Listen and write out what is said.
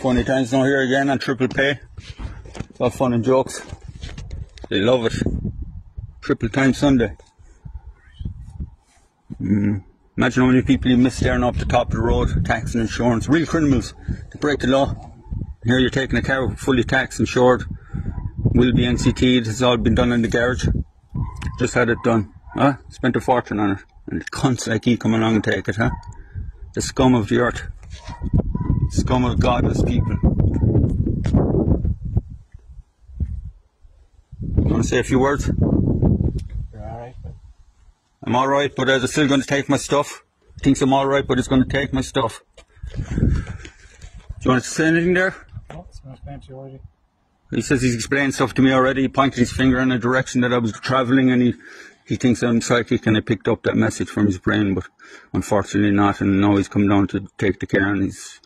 Funny times now here again on Triple Pay. It's all fun and jokes. They love it. Triple time Sunday. Mm. Imagine how many people you miss staring up the top of the road, tax and insurance. Real criminals. They break the law. Here you're taking a car fully taxed, insured. Will be NCT'd. It's all been done in the garage. Just had it done. Huh? Spent a fortune on it. And cunts like you come along and take it, huh? The scum of the earth. Scum of godless people. You Want to say a few words? You're alright, but I'm alright, but it's still going to take my stuff. Thinks I'm alright, but it's going to take my stuff. Do you want to say anything there? no, it's fancy already. He says he's explained stuff to me already. He pointed his finger in a direction that I was travelling and he, he thinks I'm psychic and I picked up that message from his brain, but unfortunately not. And now he's come down to take the care and he's